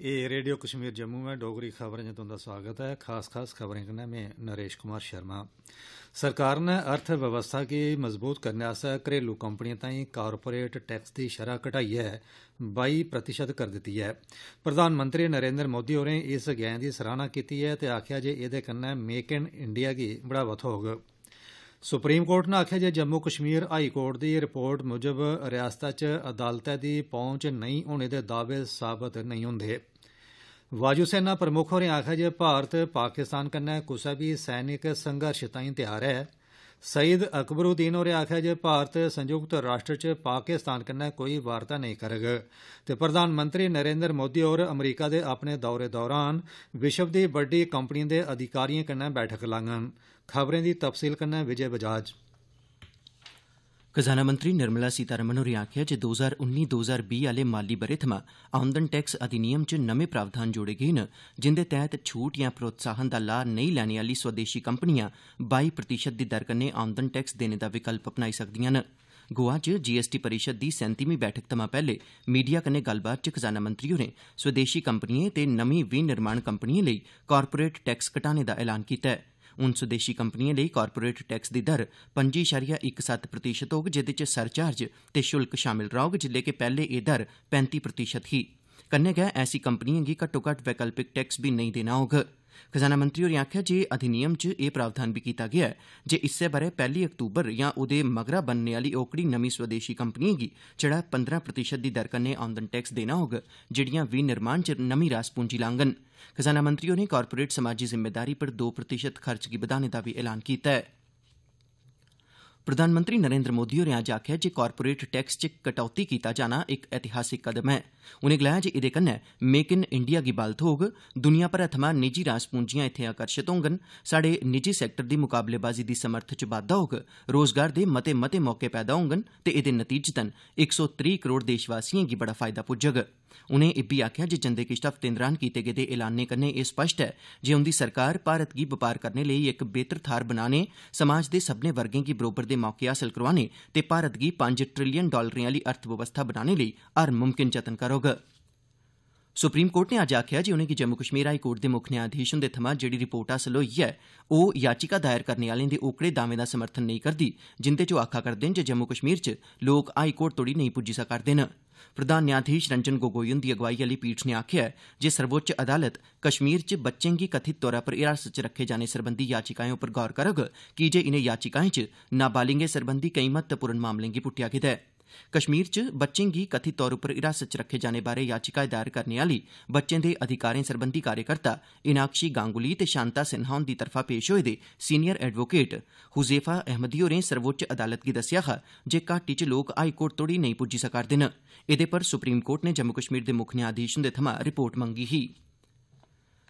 एह् रेडियो कश्मीर जम्मू में डोगरी खबरें च तुंदा स्वागत है खास खास खबरें कन्नै में नरेश कुमार शर्मा सरकार नै अर्थ व्यवस्था गी मजबूत करने आस्तै घरेलू कंपनिएं ताईं कारपोरेट टैक्स दी शरह घटाइयै बाई प्रतिशत कर दित्ती ऐ प्रधानमंत्री नरेन्द्र मोदी होरें इस गैं दी सराहना कीती ऐ ते आखेआ जे एह्दे कन्नै मेक इन इंडिया गी बढ़ावा थ्होग सुप्रीम कोर्ट नै आखेआ जे जम्मू कश्मीर हाई कोर्ट दी रिपोर्ट मुजब रियासता च अदालतै दी पहुंच नेई होने दे दावे साबत नेई होंदे वायु सेना प्रमुक्ख होरें आखेआ जे भारत पाकिस्तान कन्नै कुसै बी सैनिक संघर्ष ताईं तैयार ऐ सईद अकबरुद्दीन होरें आखेआ जे भारत संयुक्त राष्ट्र च पाकिस्तान कन्नै कोई वार्ता नेईं करग ते प्रधानमंत्री नरेन्द्र मोदी होर अमरीका दे अपने दौरे दौरान विश्व दी बड्डी कंपनिएं दे अधिकारिएं कन्नै बैठक लाङन खजाना मंत्री निर्मला सीतारमण होरें आखेआ जे दो हजार उन्नी दो हजार बीह् आह्ले माली ब'रे थमां आमदन टैक्स अधिनियम च नमें प्रावधान जोड़े गे न जिंदे तैह्त छूट जां प्रोत्साहन दा लाह् नेईं लैने आह्ली स्वदेशी कंपनियां बाई प्रतिशत दी दर कन्नै आमदन टैक्स देने दा विकल्प अपनाई सकदिआं न गोवा च जीएसटी परिषद दी सैंतीमीं बैठक थमां पैह्ले मीडिया कन्नै गल्लबात च खजाना मंत्री होरें स्वदेशी कंपनिएं ते नमीं विनिर्माण कंपनिएं लेई कारपोरेट टैक्स घटाने दा ऐलान कीता ऐ हून स्वदेशी कंपनिएं लेई कारपोरेट टैक्स दी दर पंजी शारिया इक सत्त प्रतिशत होग जेह्दे च सरचार्ज ते शुल्क शामिल रौह्ग जिल्ले के पैह्ले एह् दर पैंती प्रतिशत ही कन्नै गै ऐसी कंपनिएं गी घट्टो घट्ट वैकल्पिक टैक्स बी नेईं देना होग खजाना मंत्री होरें आखेआ जे अधिनियम च एह् प्रावधान बी कीता गेआ ऐ जे इस्सै ब'रे पैह्ली अक्तूबर जां ओह्दे मगरा बनने आह्ली ओकड़ी नमीं स्वदेशी कंपनिएं गी छड़ा पंदरां प्रतिशत दी दर कन्नै आमदन टैक्स देना होग जेहड़ियां विनिर्माण च नमीं रास पूंजी लाङन खजाना मंत्री होरें कारपोरेट समाजी जिम्मेदारी पर दो प्रतिशत खर्च गी बधाने दा बी ऐलान कीता ऐ प्रधानमंत्री नरेन्द्र मोदी होरें अज्ज आखेआ जे कारपोरेट टैक्स च कटौती कीता जाना इक ऐतिहासिक कदम ऐ उनें गलाया जे एह्दे कन्नै मेक इन इंडिया गी बल थ्होग दुनिया भरै थमां निजी रास पूंजियां इत्थें आकर्षित होङन स्हाड़े निजी सैक्टर दी मुकाबलेबाजी दी समर्थ च बाद्दा होग रोजगार दे मते मते मौके पैदा होङन ते एह्दे नतीजतन इक सौ त्रीह् करोड़ देशवासिएं गी बड़ा फायदा पुज्जग उनें इब्बी आखेआ जे जंदे किश हफ्तें दौरान कीते गेदे ऐलानें कन्नै एह् स्पष्ट ऐ जे उंदी सरकार भारत गी बपार करने लेई इक बेहतर थाह्र बनाने समाज दे सब्भनें वर्गें गी बरोबर दे मौके हासल करोआने ते भारत गी पंज ट्रिलियन डालरें आह्ली अर्थबवस्था बनाने लेई हर मुमकिन जतन करोग सुप्रीम कोर्ट नै अज्ज आखेआ जे उनें'गी जम्मू कश्मीर हाई कोर्ट दे मुक्ख न्यायाधीश हुंदे थमां जेहड़ी रिपोर्ट हासल होई ऐ ओह् याचिका दायर करने आह्लें दे ओकड़े दावें दा समर्थन नेईं करदी जिंदे च ओह् आखा करदे न जे जम्मू कश्मीर च लोक हाई कोर्ट तोड़ी नेईं पुज्जी सका'रदे न प्रधान न्यायाधीश रंजन गोगोई हुंदी अगुवाई आह्ली पीठ नै आखेआ ऐ जे सर्वोच्च अदालत कश्मीर च बच्चें गी कथित तौरा पर हिरासत च रक्खे जाने सरबंधी याचिकाएँ उप्पर गौर करग कीजे इनें याचिकाएँ च नाबालिगें सरबंधी केई महत्वपूर्ण मामलें गी पुट्टेआ गेदा ऐ। कश्मीर च बच्चें गी कथित तौर उप्पर हिरासत च रक्खे जाने बारै याचिका दायर करने आह्ली बच्चें दे अधिकारें सरबंधी कार्यकर्ता इनाक्षी गांगुली ते शांता सिन्हा हुंदी तरफा पेश होए दे सीनियर एडवोकेट हुजेफा अहमदी होरें सर्वोच्च अदालत गी दस्सेआ हा जे घाटी च लोक हाई कोर्ट तोड़ी नेईं पुज्जी सका'रदे न एह्दे पर सुप्रीम कोर्ट नै जम्मू कश्मीर दे मुक्ख न्यायाधीश हुंदे थमां रिपोर्ट मंगी ही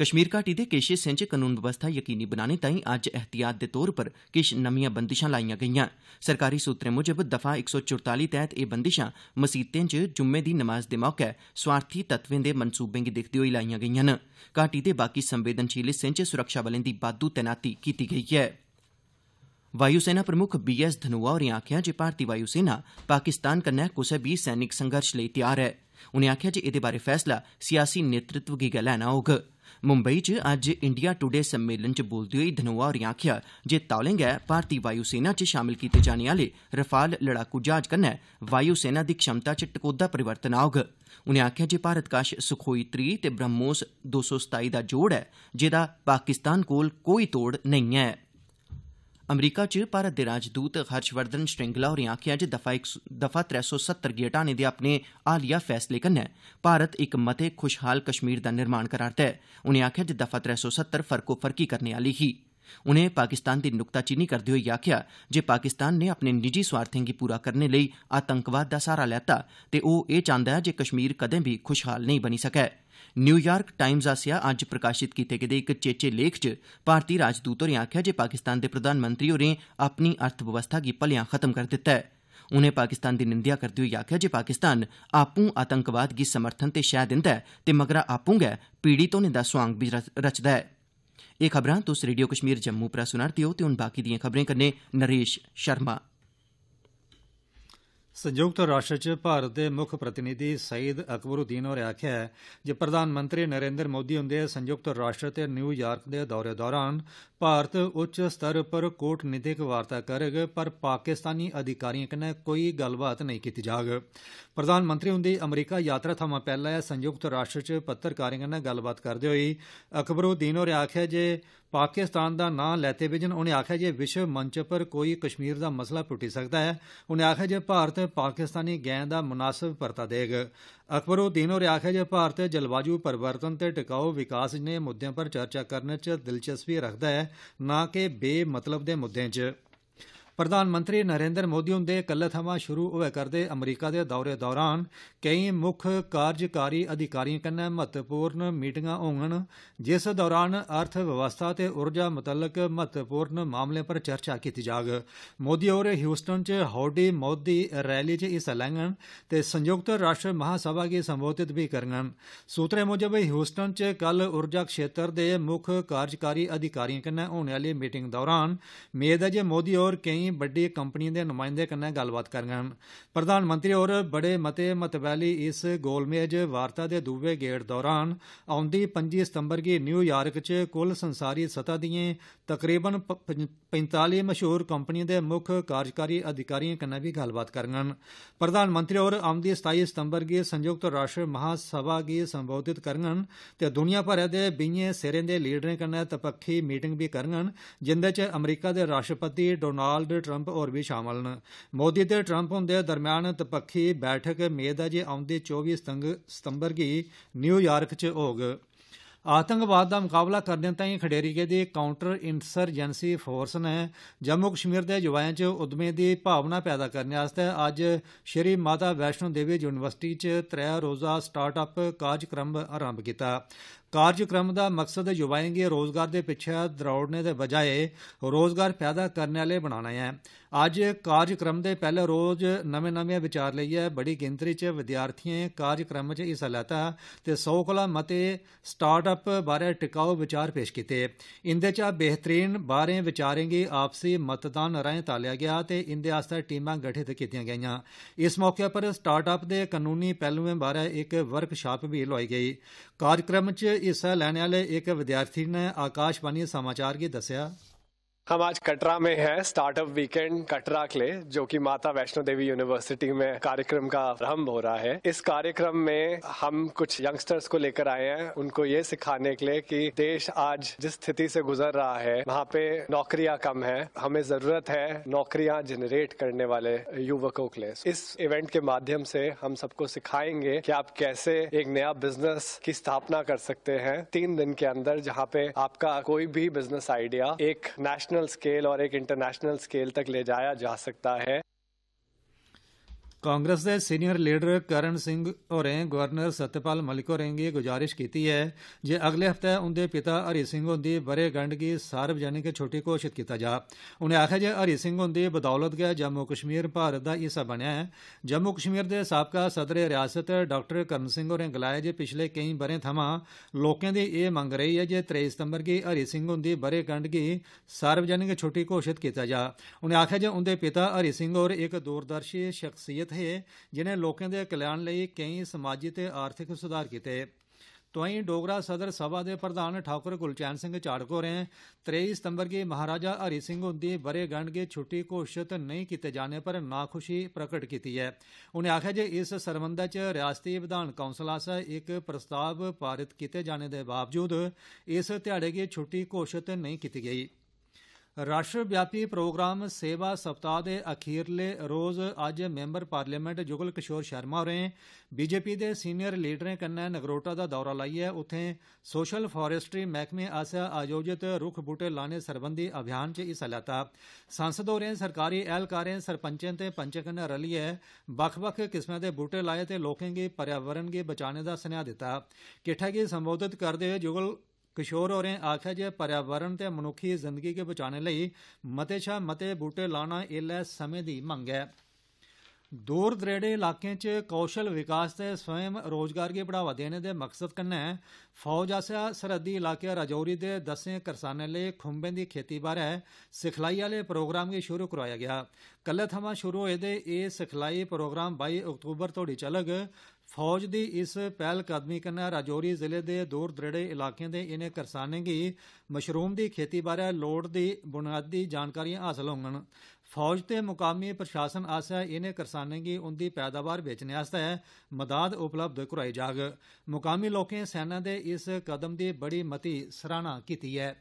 कश्मीर घाटी दे किश हिस्सें च कानून बवस्था यकीनी बनाने ताईं अज्ज एहतियात दे तौर पर किश नमियां बंदिशां लाईआं गेईआं सरकारी सूत्रें मुजब दफा इक सौ चुरताली तैह्त एह् बंदिशां मसीतें च जुम्मे दी नमाज दे मौके स्वार्थी तत्वें दे मंसूबें गी दिक्खदे होई लाईआं गेईआं न घाटी दे बाकी संवेदनशील हिस्सें च सुरक्षाबलें दी बाद्दू तैनाती कीती गेई ऐ वायुसेना प्रमुक्ख बी एस धनोआ होरें आखेआ जे भारती वायुसेना पाकिस्तान कन्नै कुसै बी सैनिक संघर्ष लेई तैयार ऐ उनें आखेआ जे एह्दे बारै फैसला सियासी नेतृत्व गी गै लैना होग मुंबई च अज्ज इंडिया टुडे सम्मेलन च बोलदे होई धनोआ होरें आखेआ जे तौलें गै भारती वायुसेना च शामल कीते जाने आह्ले रफाल लड़ाकू ज्हाज कन्नै वायुसेना दी क्षमता च टकोह्दा परिवर्तन औग उनें आखेआ जे भारत कश सुखोई त्री ते ब्रह्मोस दो सौ सताई दा जोड़ ऐ जेह्दा पाकिस्तान कोल कोई तोड़ नेईं ऐ अमरीका च भारत दे राजदूत हर्षवर्धन श्रृंगला होरें आखेआ जे दफा दफा त्रै सौ सत्तर गी हटाने दे अपने हालिया फैसले कन्नै भारत इक मते खुशहाल कश्मीर दा निर्माण करा'रदा ऐ उनें आखेआ जे दफा त्रै सौ सत्तर फर्कोफर्की करने आह्ली ही उनें पाकिस्तान दी नुक्ताचीनी करदे होई आखेआ जे पाकिस्तान नै अपने निजी स्वार्थें गी पूरा करने लेई आतंकवाद दा सहारा लैता ते ओह् एह् चांह्दा ऐ जे कश्मीर कदें बी खुशहाल नेईं बनी सकै न्यूयार्क टाइम्स आसेआ अज्ज प्रकाशित कीते गेदे इक चेचे लेख च भारती राजदूत होरें आखेआ जे पाकिस्तान दे प्रधानमंत्री होरें अपनी अर्थबवस्था गी भलेआं खत्म करी दित्ता ऐ उनें पाकिस्तान दी निंदेआ करदे होई आखेआ जे पाकिस्तान आपूं आतंकवाद गी समर्थन ते शैह् दिंदा ऐ ते मगरा आपूं गै पीड़ित होने दा सोआंग बी रचदा ऐ एह् खबरां तुस रेडियो कश्मीर जम्मू परा सुना'रदे ओ ते हून बाकी दिएं खबरें कन्नै नरेश शर्मा संयुक्त राष्ट्र च भारत दे मुक्ख प्रतिनिधि सईद अकबरुद्दीन होरें आखेआ ऐ जे प्रधानमंत्री नरेन्द्र मोदी हुंदे संयुक्त राष्ट्र ते न्यूयार्क दे दौरे दौरान भारत उच्च स्तर पर कूटनीतिक वार्ता करग पर पाकिस्तानी अधिकारिएं कन्नै कोई गल्लबात नेईं कीती जाग प्रधानमंत्री हुंदी अमरीका यात्रा थमां पैहले संयुक्त राष्ट्र च पत्रकारें कन्नै गल्लबात करदे होई अकबरुद्दीन होरें आखेआ जे पाकिस्तान दा नां लैते बिजन उनें आखेआ जे विश्व मंच पर कोई कश्मीर दा मसला पुट्टी सकदा ऐ उनें आखेआ जे भारत पाकिस्तानी गैं दा मुनासब परता देग अकबरुद्दीन होरें आखेआ जे भारत जलवायु परिवर्तन ते टिकाऊ विकास जनेह मुद्दें पर चर्चा करने च दिलचस्पी रखदा ऐ नां के बेमतलब दे मुद्दें च प्रधानमंत्री नरेन्द्र मोदी हुंदे कल्लै थमां शुरू होआ करदे अमरीका दे दौरे दौरान केई मुक्ख कार्यकारी अधिकारिएं कन्नै महत्वपूर्ण मीटिंगां होङन जिस दौरान अर्थ व्यवस्था ते ऊर्जा मुतलक महत्वपूर्ण मामलें पर चर्चा कीती जाग मोदी होर ह्यूस्टन च हाउडी मोदी रैली च हिस्सा लैङन ते संयुक्त राष्ट्र महासभा गी संबोधित बी करङन सूत्रें मुजब ह्यूस्टन च कल ऊर्जा क्षेत्र दे मुक्ख कार्यकारी अधिकारिएं कन्नै होने आली मीटिंग दौरान मेद ऐ जे मोदी होर केई बड्डी कंपनिएं दे नुमाइंदें कन्नै गल्लबात करङन प्रधानमंत्री होर बड़े मते महत्व आली इस गोलमेज वार्ता दे दुए गेड़ दौरान औंदी पंजी सितंबर गी न्यूयार्क च कुल संसारी सतह दिएं तकरीबन पैंताली मशहूर कंपनिएं दे मुक्ख कार्यकारी अधिकारिएं कन्नै बी गल्लबात करङन प्रधानमंत्री होर औंदी सताई सितंबर गी संयुक्त राष्ट्र महासभा गी संबोधित करङन ते दुनिया भरै दे बीएं सिरें दे लीडरें कन्नै दपक्खी मीटिंग बी करङन जिंदे च अमरीका दे राष्ट्रपति डोनाल्ड ट्रंप होर बी शामल न मोदी ते ट्रंप हुंदे दरम्यान दपक्खी बैठक मेद ऐ जे औंदी चौबी सितंबर गी न्यूयार्क च होग आतंकवाद दा मुकाबला करने ताईं खडेरी गेदी काउंटर इंसरजेंसी फोर्स नै जम्मू कश्मीर दे युवाएं च उद्यमें दी भावना पैदा करने आस्तै अज्ज श्री माता वैष्णो देवी यूनिवर्सिटी च त्रै रोजा स्टार्ट अप कार्यक्रम आरंभ कीता कार्यक्रम दा मकसद युवाएं गी रोजगार दे पिच्छे दरौड़ने दे बजाय रोजगार पैदा करने आले बनाना ऐ अज्ज कार्यक्रम दे पैहले रोज नमें नमें विचार लेइयै बड़ी गिनतरी च विद्यार्थिएं कार्यक्रम च हिस्सा लैता ते सौ कोला मते स्टार्ट अप बारै टिकाऊ विचार पेश कीते इंदे चा बेहतरीन बारें विचारें गी आपसी मतदान राएं तालेआ गेआ ते इंदे आस्तै टीमां गठित कीतियां गेइयां इस मौके पर स्टार्ट अप दे कानूनी पहलुएं बारै एक वर्कशाप भी लोआई गेई कार्यक्रम च हिस्सा लैने आले एक विद्यार्थी ने आकाशवाणी समाचार गी दस्सेआ हम आज कटरा में हैं स्टार्टअप वीकेंड कटरा के लिए, जो कि माता वैष्णो देवी यूनिवर्सिटी में कार्यक्रम का आरंभ हो रहा है। इस कार्यक्रम में हम कुछ यंगस्टर्स को लेकर आए हैं, उनको ये सिखाने के लिए कि देश आज जिस स्थिति से गुजर रहा है, वहाँ पे नौकरियाँ कम है, हमें ज़रूरत है नौकरियाँ जनरेट करने वाले युवकों के लिए। इस इवेंट के माध्यम से हम सबको सिखाएँगे की आप कैसे एक नया बिज़नेस की स्थापना कर सकते हैं। तीन दिन के अंदर जहाँ पे आपका कोई भी बिज़नेस आइडिया एक नेशनल नेशनल स्केल और एक इंटरनेशनल स्केल तक ले जाया जा सकता है कांग्रेस दे सीनियर लीडर करण सिंह होरें गवर्नर सत्यपाल मलिक होरें गी गुजारिश कीती ऐ जे अगले हफ्ते उंदे पिता हरि सिंह हुंदी बरे गंढ गी सार्वजनिक छुट्टी घोषित कीता जा उनें आखेआ जे हरि सिंह हुंदी बदौलत गै जम्मू कश्मीर भारत दा हिस्सा बनेआ ऐ जम्मू कश्मीर दे साबका सदर रियासत डाक्टर करण सिंह होरें गलाया जे पिछले केई ब'रें थमां लोकें दी एह् मंग रेही ऐ जे त्रेई सितंबर गी हरि सिंह हुंदी बरे गंढ गी सार्वजनिक छुट्टी घोषित कीता जा उनें आखेआ जे उंदे पिता हरि सिंह होर इक दूरदर्शी शख्सियत हे जिनें लोकें दे कल्याण लेई केई समाजी ते आर्थिक सुधार कीते तोआई डोगरा सदर सभा दे प्रधान ठाकुर गुलचैन सिंह चाड़क होरें त्रेई सितंबर गी महाराजा हरि सिंह हुंदी बरे गंढ गी छुट्टी घोषित नेईं कीते जाने पर नाखुशी प्रकट कीती ऐ उनें आखेआ जे इस सरबंधै च रियासती विधान काउंसल आसेआ इक प्रस्ताव पारित कीते जाने दे बावजूद इस ध्याड़े गी छुट्टी घोषित नेईं कीती गेई राष्ट्रव्यापी प्रोग्राम सेवा सप्ताह दे अखीरले रोज अज्ज मैंबर पार्लियामेंट जुगल किशोर शर्मा होरें बीजेपी दे सीनियर लीडरें कन्नै नगरोटा दा दौरा लाइयै उत्थें सोशल फारेस्ट्री मैह्कमे आसेआ आयोजित रुक्ख बूह्टे लाने सरबंधी अभियान च हिस्सा लैता सांसद होरें सरकारी ऐह्लकारें सरपंचें ते पंचें कन्नै रलियै बक्ख बक्ख किस्में दे बूह्टे लाए ते लोकें गी पर्यावरण गी बचाने दा सनेहा दित्ता किट्ठै गी संबोधित करदे होई जुगल किशोर होरें आखेआ जे पर्यावरण ते मनुक्खी जिंदगी गी बचाने लेई मते शा मते बूह्टे लाना एल्लै समें दी मंग ऐ दूर दरेड़े इलाकें च कौशल विकास ते स्वयं रोजगार गी बढ़ावा देने दे मकसद कन्नै फौज आसेआ सरहदी इलाके राजौरी दे दसें करसानें लेई खुंबें दी खेती बारै सिखलाई आले प्रोग्राम गी शुरू करोआया गेआ कल्लै थमां शुरू होए दे एह् सिखलाई प्रोग्राम बाई अक्तूबर तोड़ी चलग फौज दी इस पैह्लकदमी कन्नै राजौरी जिले दे दूर दरेड़े इलाकें दे इनें करसानें गी मशरूम दी खेती बारै लोड़दी बुनियादी जानकारियां हासल होङन फौज ते मुकामी प्रशासन आसेआ इनें करसानें गी उंदी पैदावार बेचने आस्तै मदाद उपलब्ध कराई जाग मुकामी लोकें सेना दे इस कदम दी बड़ी मती सराहना कीती ऐ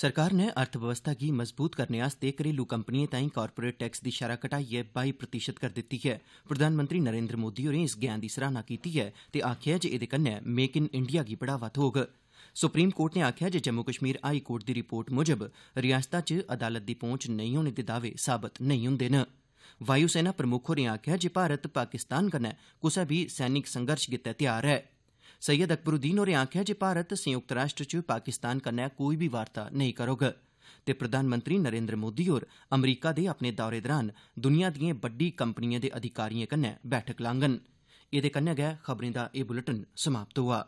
सरकार नै अर्थव्यवस्था गी मजबूत करने आस्तै घरेलू कंपनिएं ताईं कारपोरेट टैक्स दी शरह घटाइयै बाई प्रतिशत कर दित्ती ऐ प्रधानमंत्री नरेन्द्र मोदी होरें इस ज्ञान दी सराहना कीती ऐ ते आखेआ जे एह्दे कन्नै मेक इन इंडिया गी बढ़ावा थ्होग सुप्रीम कोर्ट नै आखेआ जे जम्मू कश्मीर हाई कोर्ट दी रिपोर्ट मुजब रिआसता च अदालत दी पहुंच नेईं होने दे दावे साबत नेईं हुंदे न वायु सेना प्रमुक्ख होरें आखेआ जे भारत पाकिस्तान कन्नै कुसै बी सैनिक संघर्ष गितै तैयार ऐ सैयद अकबरुद्दीन होरें आखेआ जे भारत संयुक्त राष्ट्र च पाकिस्तान कन्नै कोई बी वार्ता नेईं करोग ते प्रधानमंत्री नरेन्द्र मोदी होर अमरीका दे अपने दौरे दौरान दुनिया दिएं बड्डी कंपनिएं दे अधिकारिएं कन्नै बैठक लाङन एह्दे कन्नै गै खबरें दा एह् बुलेटिन समाप्त होआ